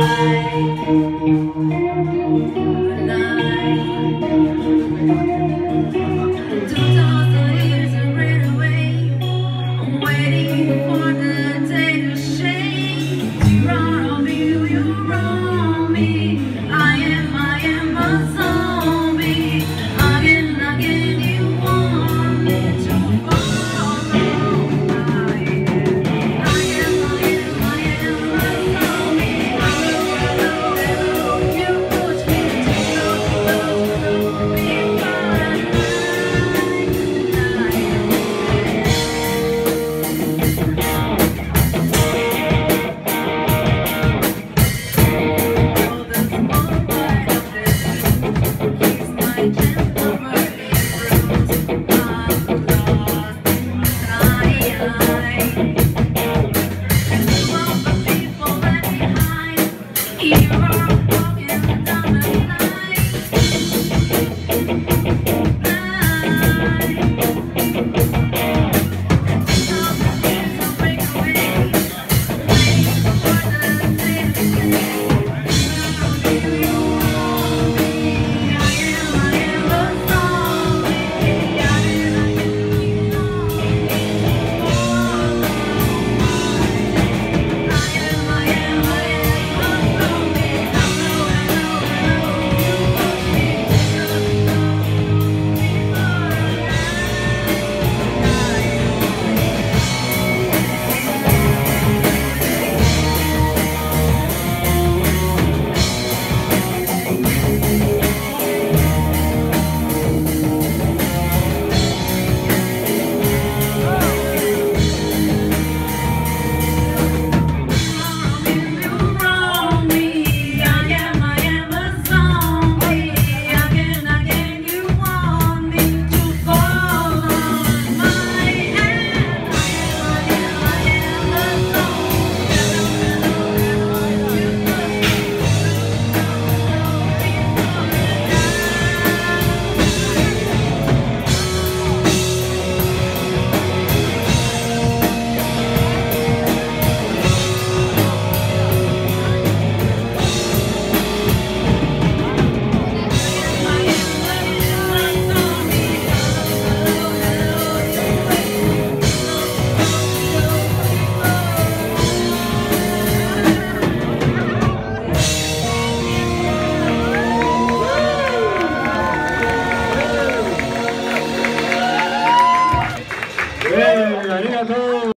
high.